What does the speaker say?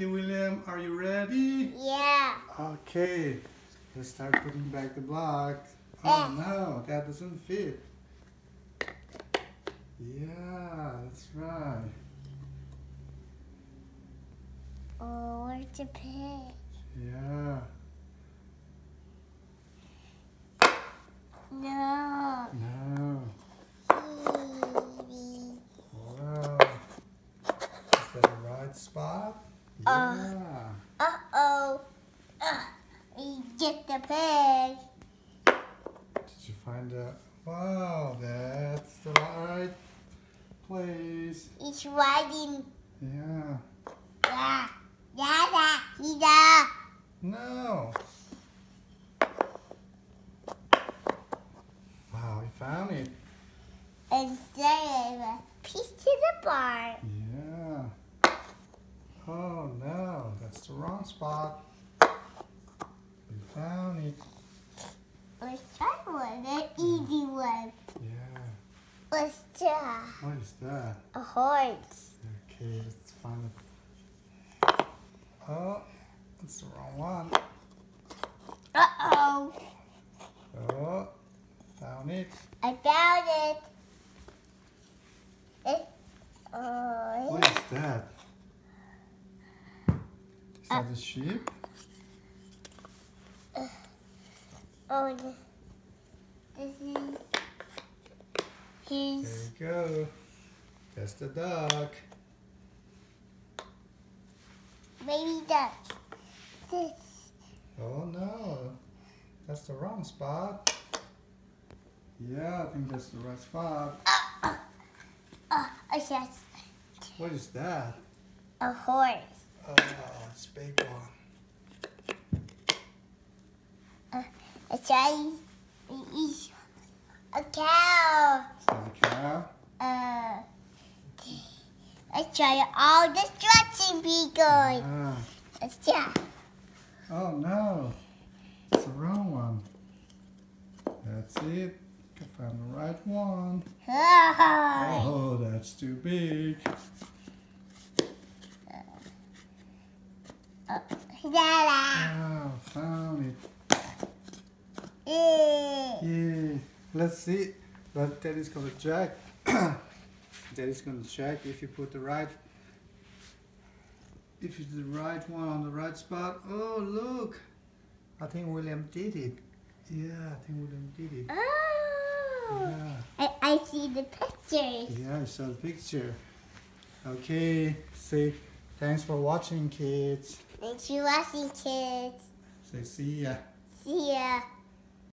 Okay, William, are you ready? Yeah. Okay, let's start putting back the blocks. Oh no, that doesn't fit. Yeah, that's right. Oh, where's the pig? Yeah. No. No. Baby. Wow. Is that the right spot? Uh. Yeah. Uh-oh. Uh, we get the pig. Did you find the? Wow, that's the right place. It's riding. Yeah. Yeah. Yeah, yeah, yeah. No. Wow, we found it. And there a piece to the barn. Yeah. Oh no, that's the wrong spot. We found it. Let's try one, an easy one. Yeah. Let's try What is that? a horse. Okay, let's find it. Oh, that's the wrong one. Uh-oh. Oh, found it. I found it. It, oh, What is that? Is that a sheep? oh, th- this is There his. you go. That's the duck. baby duck. This. Oh no, that's the wrong spot. Yeah, I think that's the right spot. Oh, it's just What is that? a horse. Oh, it's a big one. A giant. It's a cow. Is a cow? Uh, let's try all the stretching because Ah. let's try. Oh no, it's the wrong one. That's it. I found the right one. Oh. Oh, that's too big. Oh, found it. Yeah. Let's see. But Daddy's gonna check. Daddy's gonna check if you put the right if it's the right one on the right spot. Oh look. I think William did it. Yeah, I think William did it. Oh. Yeah. I, I see the pictures. Yeah, I saw the picture. Okay, say thanks for watching kids. Thanks for watching, kids. Say see ya. See ya.